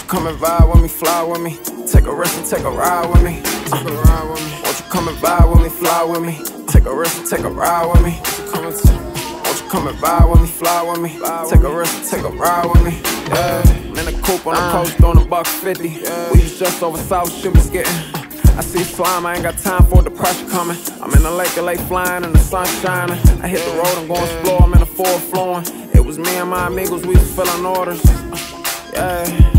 come and vibe with me, fly with me? Take a risk and take a ride with me. Uh, won't you come and vibe with me, fly with me? Take a risk and take a ride with me. Won't you come and vibe with me, fly with me? Take a risk and take a ride with me. Yeah, I'm in a coupe on the coast doing a buck fifty. We was just over south, shit was getting. I see slime, I ain't got time for the pressure coming. I'm in the lake, LA flying and the sun shining. I hit the road, I'm going explore, I'm in the Ford flowing. It was me and my amigos, we was filling orders. Yeah,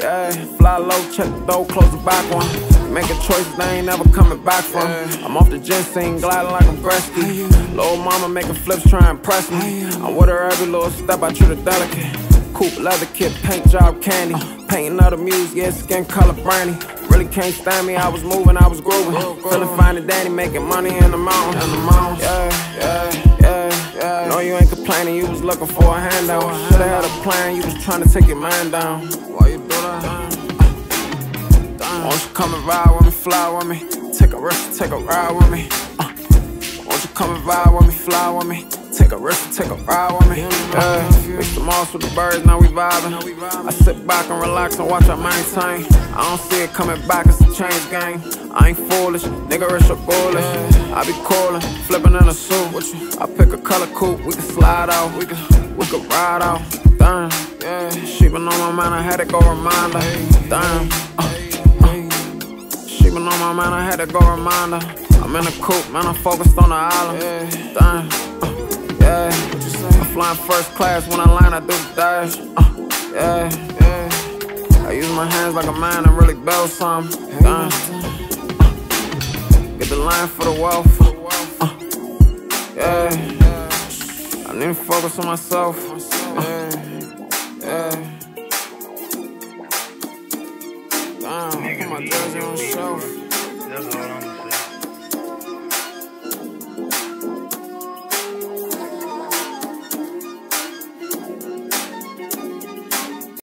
yeah, fly low, check the door, close the back one. Making choices they ain't never coming back from. I'm off the ginseng, gliding like I'm Gretzky. Little mama making flips, trying to impress me. I'm with her every little step, I treat her delicate. Coupe leather kit, paint job candy. Painting other muse, yeah, skin color brandy. Really can't stand me, I was moving, I was grooving. Feeling fine and dandy, making money in the mountain. In the mountain. Yeah, yeah, yeah, yeah. No, you ain't complaining, you was looking for a handout. Should've had a plan, you was trying to take your mind down. Why you that? Won't you come and ride with me, fly with me? Take a risk, take a ride with me. Uh, won't you come and ride with me, fly with me? Take a risk, take a ride with me. Yeah, mix the moss with the birds, now we vibing. I sit back and relax and watch I maintain. I don't see it coming back, it's a change game. I ain't foolish, nigga rich or bullish. I be coolin', flipping in a suit. With you. I pick a color coupe, we can slide out, we can, we can ride out. Damn, she been on my mind, I had to go remind her. Damn, uh, she been on my mind, I had to go remind her. I'm in a coupe, man, I'm focused on the island. Damn, uh, yeah. I'm flying first class when I land, I do the dash. Uh, yeah. I use my hands like a man and really build something. Damn. Uh, get the line for the wealth. Uh, yeah. I need to focus on myself. Uh, yeah. Damn, put my jersey on the shelf. That's I'm